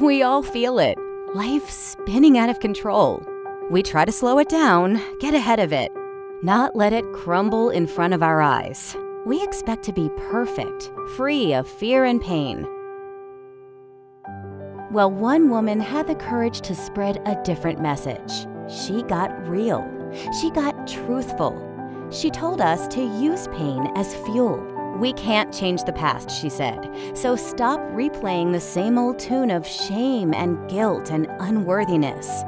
We all feel it. Life spinning out of control. We try to slow it down, get ahead of it, not let it crumble in front of our eyes. We expect to be perfect, free of fear and pain. Well, one woman had the courage to spread a different message. She got real. She got truthful. She told us to use pain as fuel. We can't change the past, she said, so stop replaying the same old tune of shame and guilt and unworthiness.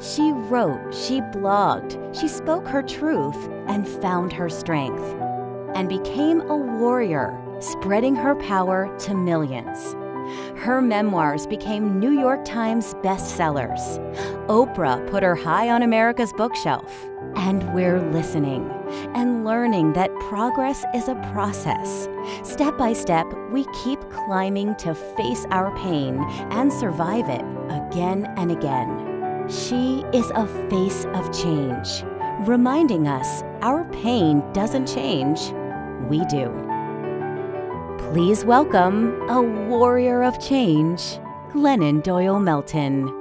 She wrote, she blogged, she spoke her truth and found her strength, and became a warrior, spreading her power to millions. Her memoirs became New York Times bestsellers. Oprah put her high on America's bookshelf. And we're listening and learning that progress is a process. Step by step, we keep climbing to face our pain and survive it again and again. She is a face of change, reminding us our pain doesn't change, we do. Please welcome a warrior of change, Glennon Doyle Melton.